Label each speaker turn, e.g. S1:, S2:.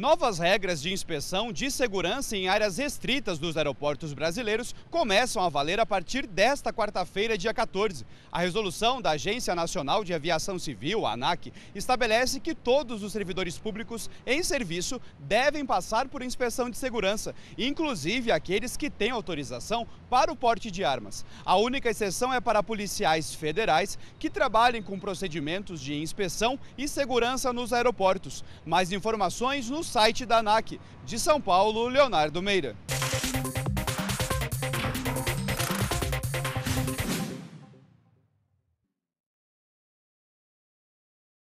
S1: Novas regras de inspeção de segurança em áreas restritas dos aeroportos brasileiros começam a valer a partir desta quarta-feira, dia 14. A resolução da Agência Nacional de Aviação Civil, a ANAC, estabelece que todos os servidores públicos em serviço devem passar por inspeção de segurança, inclusive aqueles que têm autorização para o porte de armas. A única exceção é para policiais federais que trabalhem com procedimentos de inspeção e segurança nos aeroportos. Mais informações no site da ANAC. De São Paulo, Leonardo Meira.